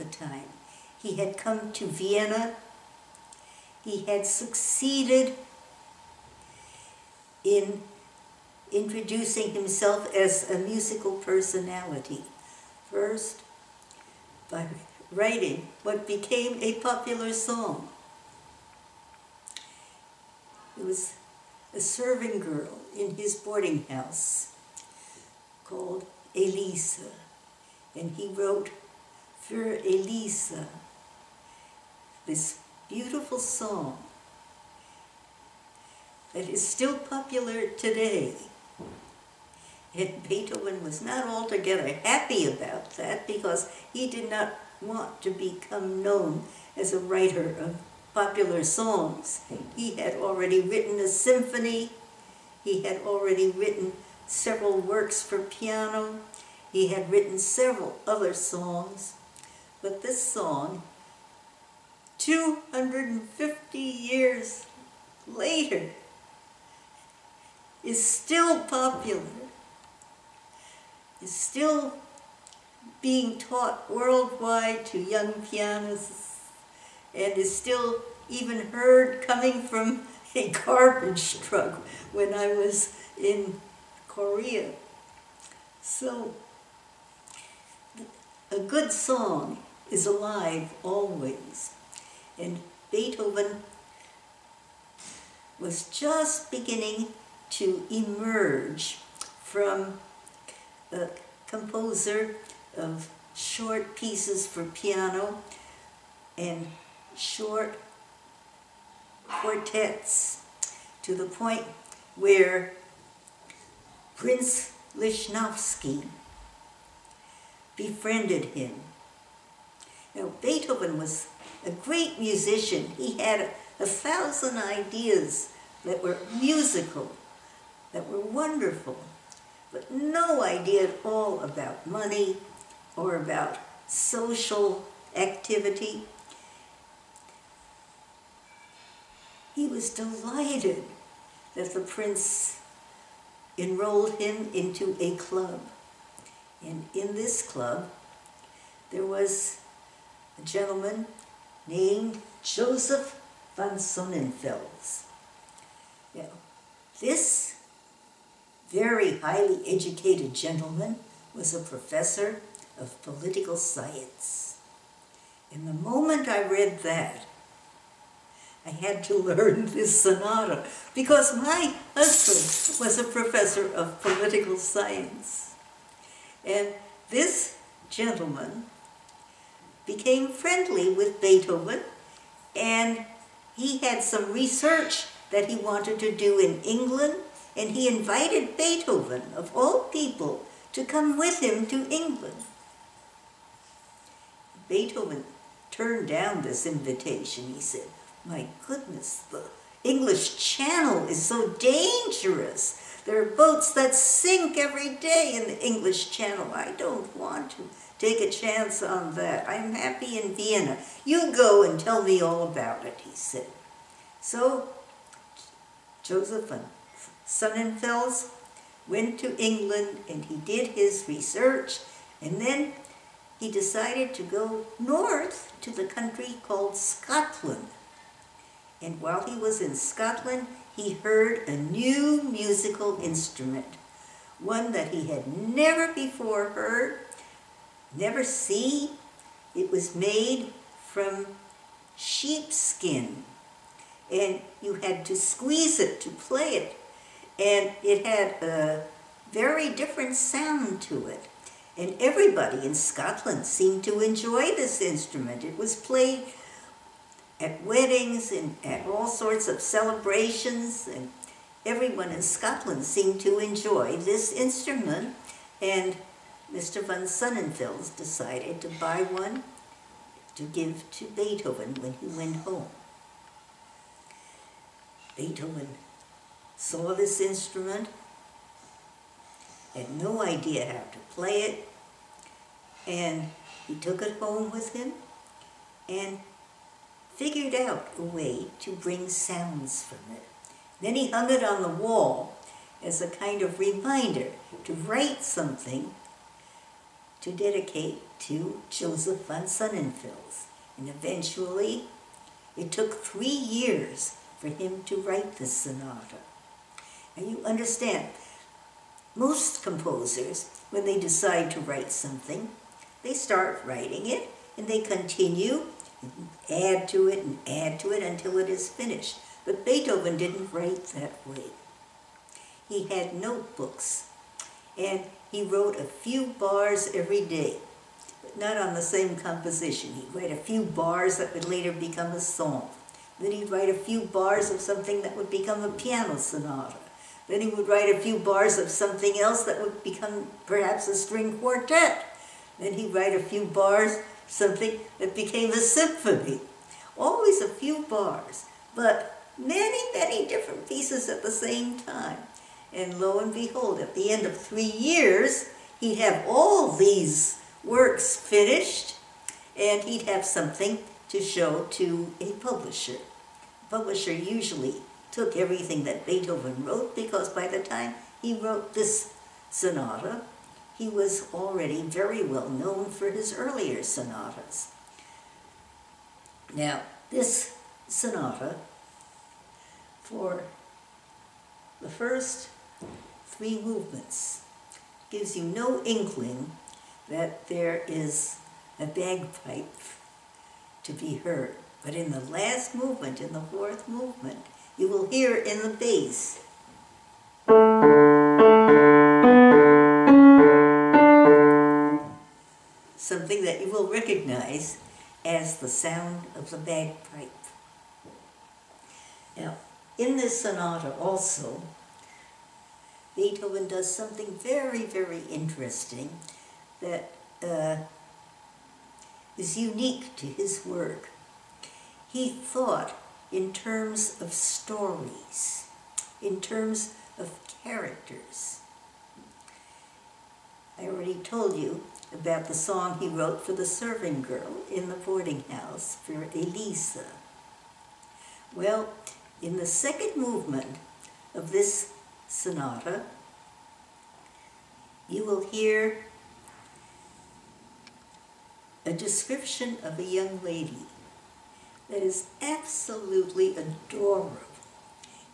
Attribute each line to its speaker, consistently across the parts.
Speaker 1: The time. He had come to Vienna. He had succeeded in introducing himself as a musical personality. First, by writing what became a popular song. It was a serving girl in his boarding house called Elisa, and he wrote for Elisa this beautiful song that is still popular today. And Beethoven was not altogether happy about that because he did not want to become known as a writer of popular songs. He had already written a symphony, he had already written several works for piano, he had written several other songs, but this song, 250 years later, is still popular is still being taught worldwide to young pianists and is still even heard coming from a garbage truck when I was in Korea. So, a good song is alive always. And Beethoven was just beginning to emerge from a composer of short pieces for piano and short quartets to the point where Prince Lichnowsky befriended him. Now, Beethoven was a great musician. He had a thousand ideas that were musical, that were wonderful but no idea at all about money or about social activity. He was delighted that the prince enrolled him into a club. And in this club, there was a gentleman named Joseph von Sonnenfels. Now, this very highly educated gentleman was a professor of political science. And the moment I read that, I had to learn this sonata because my husband was a professor of political science. And this gentleman became friendly with Beethoven and he had some research that he wanted to do in England and he invited Beethoven, of all people, to come with him to England. Beethoven turned down this invitation. He said, My goodness, the English Channel is so dangerous. There are boats that sink every day in the English Channel. I don't want to take a chance on that. I'm happy in Vienna. You go and tell me all about it, he said. So, Joseph von Sonnenfels went to England and he did his research and then he decided to go north to the country called Scotland. And while he was in Scotland, he heard a new musical instrument, one that he had never before heard, never see? It was made from sheepskin, and you had to squeeze it to play it and it had a very different sound to it. And everybody in Scotland seemed to enjoy this instrument. It was played at weddings and at all sorts of celebrations, and everyone in Scotland seemed to enjoy this instrument. And Mr. von Sonnenfels decided to buy one to give to Beethoven when he went home. Beethoven saw this instrument, had no idea how to play it, and he took it home with him and figured out a way to bring sounds from it. Then he hung it on the wall as a kind of reminder to write something to dedicate to Joseph von Sonnenfels. And eventually, it took three years for him to write this sonata. And you understand, most composers, when they decide to write something, they start writing it and they continue, and add to it and add to it until it is finished. But Beethoven didn't write that way. He had notebooks and he wrote a few bars every day, but not on the same composition. He'd write a few bars that would later become a song. Then he'd write a few bars of something that would become a piano sonata. Then he would write a few bars of something else that would become perhaps a string quartet. Then he'd write a few bars, something that became a symphony. Always a few bars, but many, many different pieces at the same time. And lo and behold, at the end of three years, he'd have all these works finished, and he'd have something to show to a publisher. The publisher usually took everything that Beethoven wrote because by the time he wrote this sonata, he was already very well known for his earlier sonatas. Now, this sonata, for the first three movements gives you no inkling that there is a bagpipe to be heard. But in the last movement, in the fourth movement, you will hear in the bass something that you will recognize as the sound of the bagpipe. Now, in this sonata also, Beethoven does something very, very interesting that uh, is unique to his work. He thought in terms of stories, in terms of characters. I already told you about the song he wrote for the serving girl in the boarding house for Elisa. Well, in the second movement of this sonata, you will hear a description of a young lady that is absolutely adorable.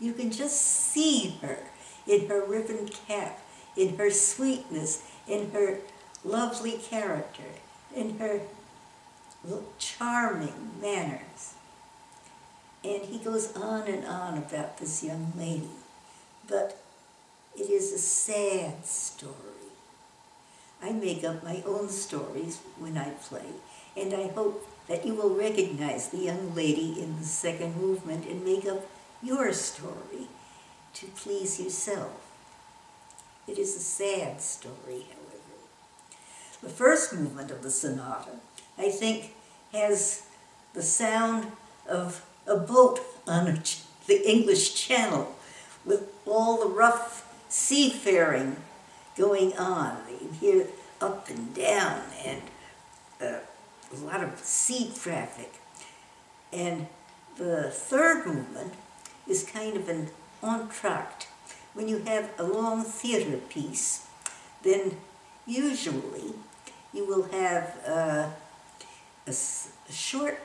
Speaker 1: You can just see her in her ribbon cap, in her sweetness, in her lovely character, in her charming manners. And he goes on and on about this young lady. But it is a sad story. I make up my own stories when I play, and I hope that you will recognize the young lady in the second movement and make up your story to please yourself. It is a sad story, however. The first movement of the sonata, I think, has the sound of a boat on a, the English Channel with all the rough seafaring going on. You hear up and down and uh, a lot of sea traffic. And the third movement is kind of an entr'acte. When you have a long theater piece, then usually you will have uh, a, a short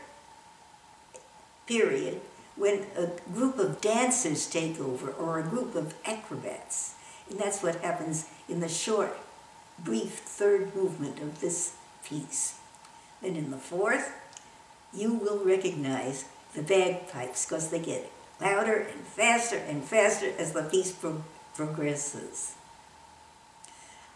Speaker 1: period when a group of dancers take over or a group of acrobats. And that's what happens in the short, brief third movement of this piece. Then in the fourth, you will recognize the bagpipes because they get louder and faster and faster as the piece pro progresses.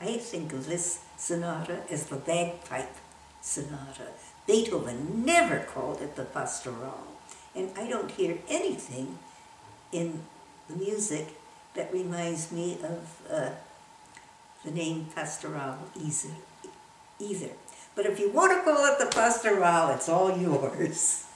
Speaker 1: I think of this sonata as the bagpipe sonata. Beethoven never called it the pastoral. And I don't hear anything in the music that reminds me of uh, the name pastoral either. either. But if you want to call it the pastoral, it's all yours.